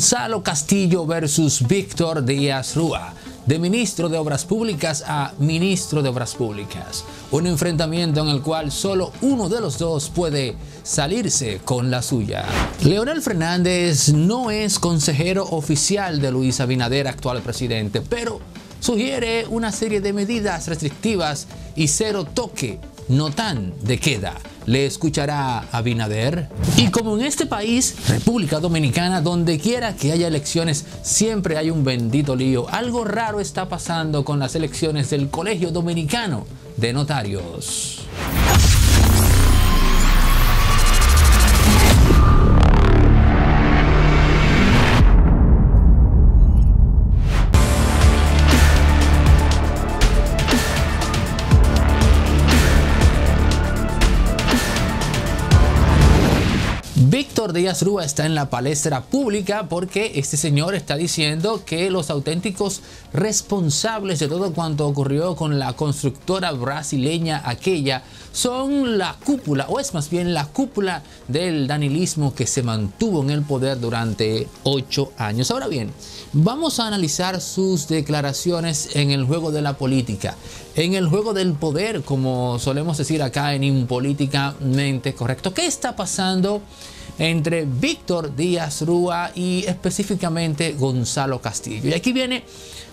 Gonzalo Castillo versus Víctor Díaz Rúa, de ministro de Obras Públicas a ministro de Obras Públicas. Un enfrentamiento en el cual solo uno de los dos puede salirse con la suya. Leonel Fernández no es consejero oficial de Luis Abinader, actual presidente, pero sugiere una serie de medidas restrictivas y cero toque, no tan de queda le escuchará a Binader. Y como en este país, República Dominicana, donde quiera que haya elecciones, siempre hay un bendito lío. Algo raro está pasando con las elecciones del Colegio Dominicano de Notarios. Díaz Rúa está en la palestra pública porque este señor está diciendo que los auténticos responsables de todo cuanto ocurrió con la constructora brasileña aquella son la cúpula, o es más bien la cúpula del danilismo que se mantuvo en el poder durante ocho años. Ahora bien, vamos a analizar sus declaraciones en el juego de la política, en el juego del poder, como solemos decir acá en Impolíticamente Correcto. ¿Qué está pasando? Entre Víctor Díaz Rúa y específicamente Gonzalo Castillo. Y aquí viene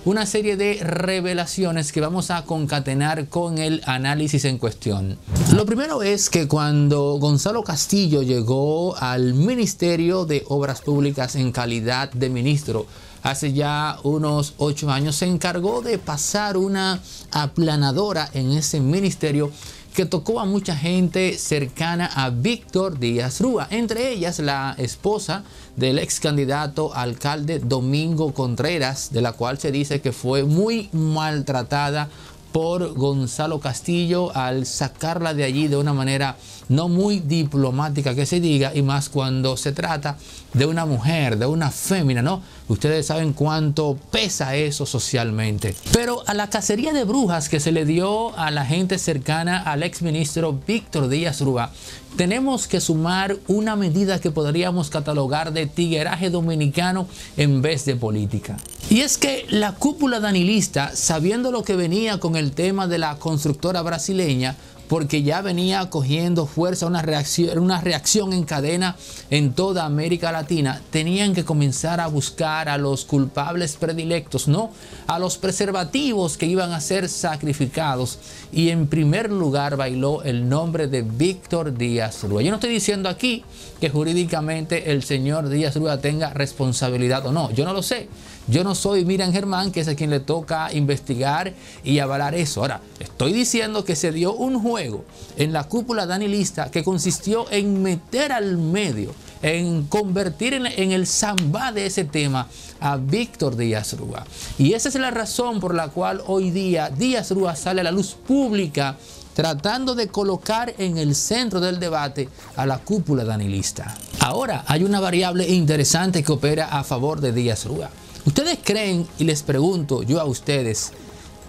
una serie de revelaciones que vamos a concatenar con el análisis en cuestión. Lo primero es que cuando Gonzalo Castillo llegó al Ministerio de Obras Públicas en calidad de ministro, hace ya unos ocho años, se encargó de pasar una aplanadora en ese ministerio que tocó a mucha gente cercana a Víctor Díaz Rúa, entre ellas la esposa del ex candidato alcalde Domingo Contreras, de la cual se dice que fue muy maltratada por Gonzalo Castillo al sacarla de allí de una manera no muy diplomática que se diga y más cuando se trata de una mujer, de una fémina, ¿no? Ustedes saben cuánto pesa eso socialmente. Pero a la cacería de brujas que se le dio a la gente cercana al ex ministro Víctor Díaz Rúa, tenemos que sumar una medida que podríamos catalogar de tigueraje dominicano en vez de política. Y es que la cúpula danilista, sabiendo lo que venía con el tema de la constructora brasileña, porque ya venía cogiendo fuerza una reacción, en cadena en toda América Latina, tenían que comenzar a buscar a los culpables predilectos, no a los preservativos que iban a ser sacrificados. Y en primer lugar bailó el nombre de Víctor Díaz Rúa. Yo no estoy diciendo aquí que jurídicamente el señor Díaz Rúa tenga responsabilidad o no, yo no lo sé. Yo no soy Miriam Germán, que es a quien le toca investigar y avalar eso. Ahora, estoy diciendo que se dio un juego en la cúpula danilista que consistió en meter al medio, en convertir en, el zambá de ese tema a Víctor Díaz Rúa. Y esa es la razón por la cual hoy día Díaz Rúa sale a la luz pública tratando de colocar en el centro del debate a la cúpula danilista. Ahora hay una variable interesante que opera a favor de Díaz Rúa. ¿Ustedes creen, y les pregunto yo a ustedes,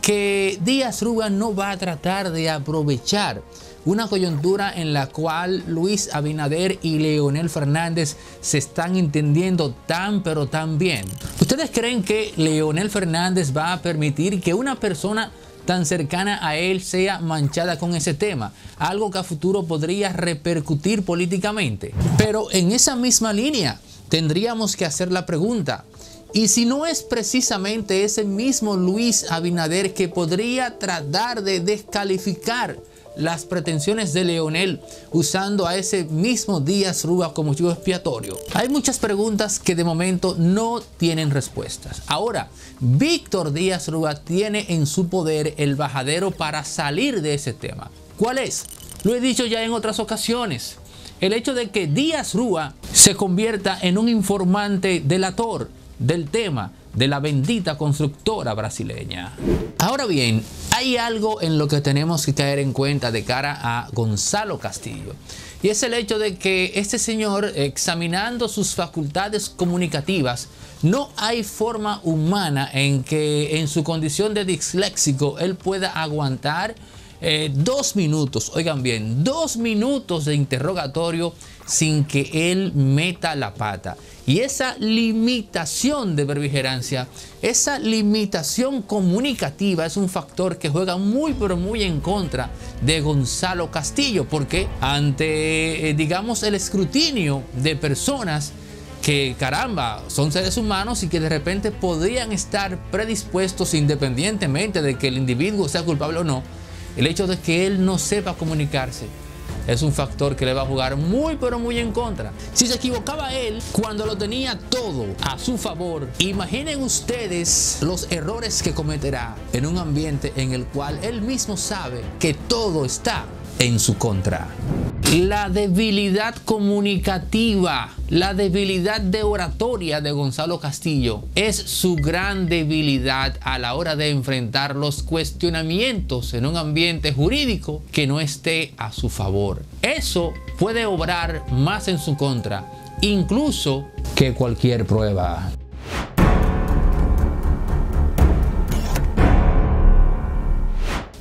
que Díaz Rúa no va a tratar de aprovechar una coyuntura en la cual Luis Abinader y Leonel Fernández se están entendiendo tan pero tan bien. ¿Ustedes creen que Leonel Fernández va a permitir que una persona tan cercana a él sea manchada con ese tema, algo que a futuro podría repercutir políticamente? Pero en esa misma línea tendríamos que hacer la pregunta, y si no es precisamente ese mismo Luis Abinader que podría tratar de descalificar las pretensiones de Leonel usando a ese mismo Díaz Rúa como chivo expiatorio? Hay muchas preguntas que de momento no tienen respuestas. Ahora, Víctor Díaz Rúa tiene en su poder el bajadero para salir de ese tema. ¿Cuál es? Lo he dicho ya en otras ocasiones. El hecho de que Díaz Rúa se convierta en un informante delator del tema de la bendita constructora brasileña. Ahora bien, hay algo en lo que tenemos que caer en cuenta de cara a Gonzalo Castillo. Y es el hecho de que este señor, examinando sus facultades comunicativas, no hay forma humana en que en su condición de disléxico él pueda aguantar eh, dos minutos, oigan bien, dos minutos de interrogatorio sin que él meta la pata. Y esa limitación de berbigerancia, esa limitación comunicativa es un factor que juega muy pero muy en contra de Gonzalo Castillo, porque ante, eh, digamos, el escrutinio de personas que caramba, son seres humanos y que de repente podrían estar predispuestos independientemente de que el individuo sea culpable o no, el hecho de que él no sepa comunicarse es un factor que le va a jugar muy pero muy en contra. Si se equivocaba él cuando lo tenía todo a su favor, imaginen ustedes los errores que cometerá en un ambiente en el cual él mismo sabe que todo está en su contra. La debilidad comunicativa, la debilidad de oratoria de Gonzalo Castillo es su gran debilidad a la hora de enfrentar los cuestionamientos en un ambiente jurídico que no esté a su favor. Eso puede obrar más en su contra, incluso que cualquier prueba.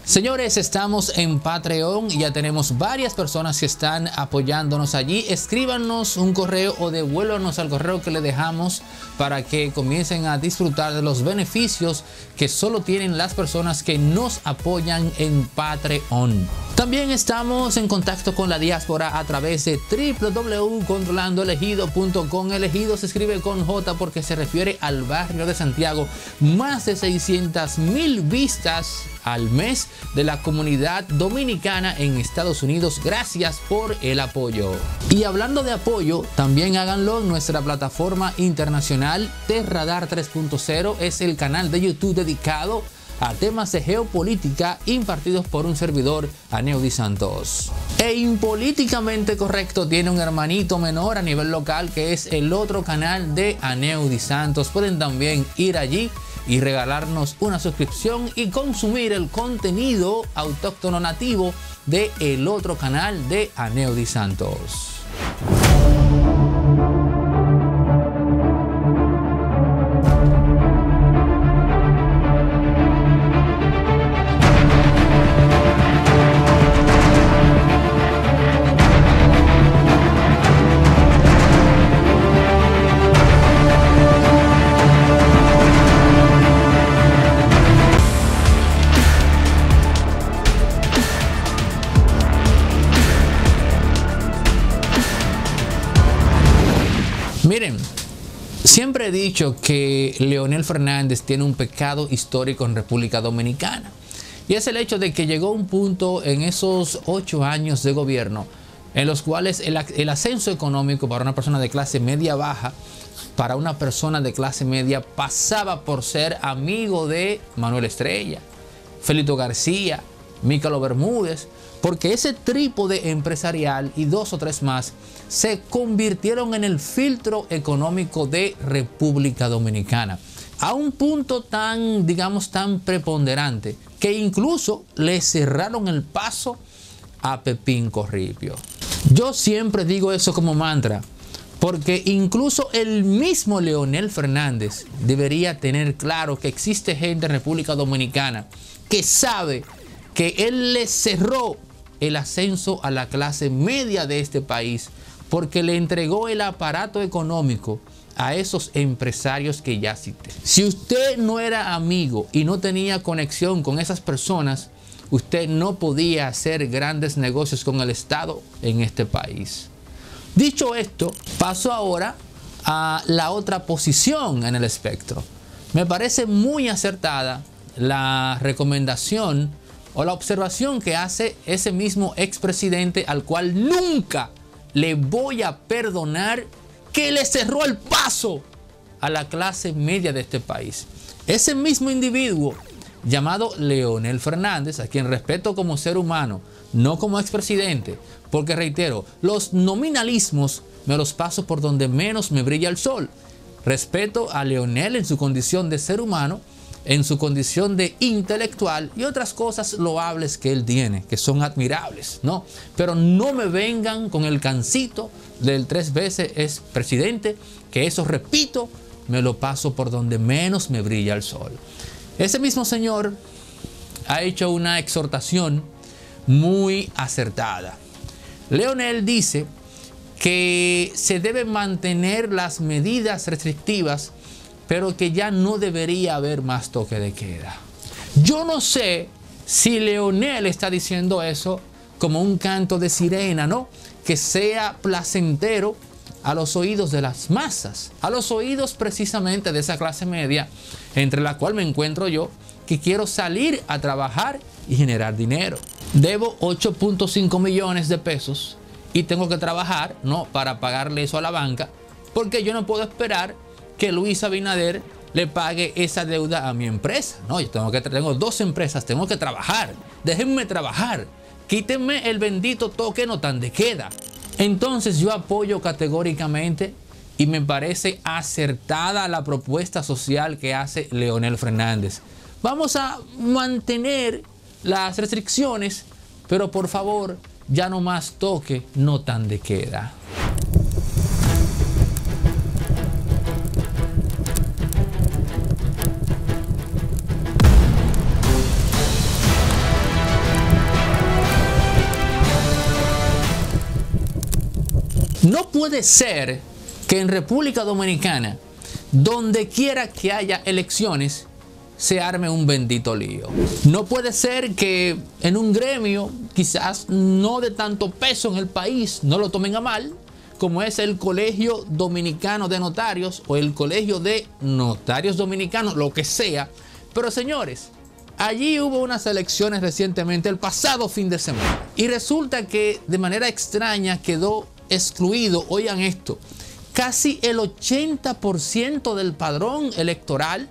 Señores, estamos en Patreon y ya tenemos varias personas que están apoyándonos allí. Escríbanos un correo o devuélvanos al correo que le dejamos para que comiencen a disfrutar de los beneficios que solo tienen las personas que nos apoyan en Patreon. También estamos en contacto con la diáspora a través de www.controlandoelegido.com. Elegido se escribe con J porque se refiere al barrio de Santiago. Más de 600 mil vistas al mes de la comunidad dominicana en Estados Unidos. Gracias por el apoyo. Y hablando de apoyo, también háganlo en nuestra plataforma internacional Terradar 3.0. Es el canal de YouTube dedicado a temas de geopolítica impartidos por un servidor, Aneudi Santos. E Impolíticamente Correcto tiene un hermanito menor a nivel local que es el otro canal de Aneudi Santos. Pueden también ir allí y regalarnos una suscripción y consumir el contenido autóctono nativo de el otro canal de Aneudi Santos. Siempre he dicho que Leonel Fernández tiene un pecado histórico en República Dominicana. Y es el hecho de que llegó un punto en esos ocho años de gobierno en los cuales el, el, ascenso económico para una persona de clase media baja, para una persona de clase media, pasaba por ser amigo de Manuel Estrella, Felito García, Mícalo Bermúdez, porque ese trípode empresarial y dos o tres más se convirtieron en el filtro económico de República Dominicana. A un punto tan, digamos, tan preponderante que incluso le cerraron el paso a Pepín Corripio. Yo siempre digo eso como mantra, porque incluso el mismo Leonel Fernández debería tener claro que existe gente en República Dominicana que sabe que él le cerró el ascenso a la clase media de este país porque le entregó el aparato económico a esos empresarios que ya cité. Si usted no era amigo y no tenía conexión con esas personas, usted no podía hacer grandes negocios con el Estado en este país. Dicho esto, paso ahora a la otra posición en el espectro. Me parece muy acertada la recomendación o la observación que hace ese mismo expresidente al cual nunca le voy a perdonar que le cerró el paso a la clase media de este país. Ese mismo individuo llamado Leonel Fernández, a quien respeto como ser humano, no como expresidente, porque reitero, los nominalismos me los paso por donde menos me brilla el sol. Respeto a Leonel en su condición de ser humano, en su condición de intelectual y otras cosas loables que él tiene, que son admirables, ¿no? Pero no me vengan con el cancito del tres veces es presidente, que eso, repito, me lo paso por donde menos me brilla el sol. Ese mismo señor ha hecho una exhortación muy acertada. Leonel dice que se deben mantener las medidas restrictivas, pero que ya no debería haber más toque de queda. Yo no sé si Leonel está diciendo eso como un canto de sirena, ¿no? Que sea placentero a los oídos de las masas, a los oídos precisamente de esa clase media, entre la cual me encuentro yo, que quiero salir a trabajar y generar dinero. Debo 8.5 millones de pesos y tengo que trabajar, ¿no? Para pagarle eso a la banca, porque yo no puedo esperar que Luis Abinader le pague esa deuda a mi empresa. No, yo tengo que tengo dos empresas, tengo que trabajar. Déjenme trabajar. Quítenme el bendito toque no tan de queda. Entonces yo apoyo categóricamente y me parece acertada la propuesta social que hace Leonel Fernández. Vamos a mantener las restricciones, pero por favor, ya no más toque no tan de queda. Puede ser que en República Dominicana, donde quiera que haya elecciones, se arme un bendito lío. No puede ser que en un gremio, quizás no de tanto peso en el país, no lo tomen a mal, como es el Colegio Dominicano de Notarios o el Colegio de Notarios Dominicanos, lo que sea. Pero señores, allí hubo unas elecciones recientemente, el pasado fin de semana. Y resulta que de manera extraña quedó excluido, oigan esto, casi el 80% del padrón electoral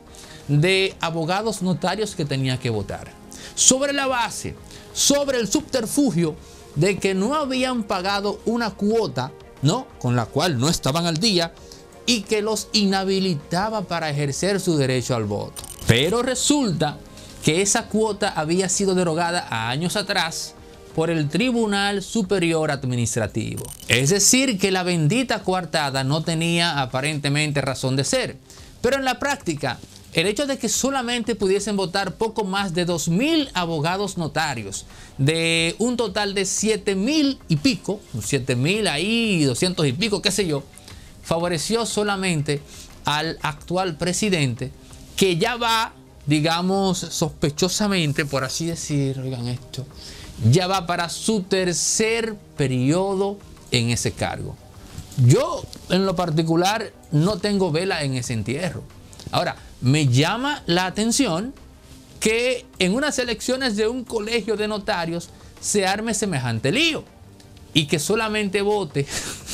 de abogados notarios que tenía que votar. Sobre la base, sobre el subterfugio de que no habían pagado una cuota, ¿no? Con la cual no estaban al día y que los inhabilitaba para ejercer su derecho al voto. Pero resulta que esa cuota había sido derogada años atrás por el Tribunal Superior Administrativo. Es decir, que la bendita coartada no tenía aparentemente razón de ser. Pero en la práctica, el hecho de que solamente pudiesen votar poco más de 2.000 abogados notarios, de un total de 7.000 y pico, 7.000 ahí, 200 y pico, qué sé yo, favoreció solamente al actual presidente, que ya va, digamos, sospechosamente, por así decir, oigan esto, ya va para su tercer periodo en ese cargo. Yo, en lo particular, no tengo vela en ese entierro. Ahora, me llama la atención que en unas elecciones de un colegio de notarios se arme semejante lío y que solamente vote,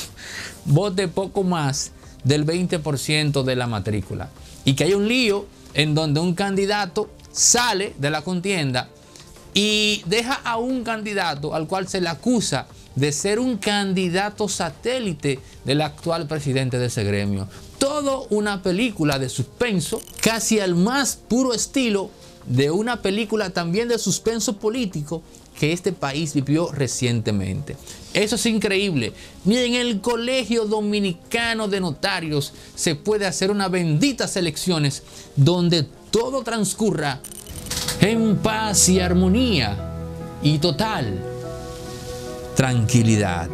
vote poco más del 20% de la matrícula. Y que hay un lío en donde un candidato sale de la contienda y deja a un candidato al cual se le acusa de ser un candidato satélite del actual presidente de ese gremio todo una película de suspenso, casi al más puro estilo de una película también de suspenso político que este país vivió recientemente. Eso es increíble. Ni en el Colegio Dominicano de Notarios se puede hacer una bendita elecciones donde todo transcurra en paz y armonía y total tranquilidad.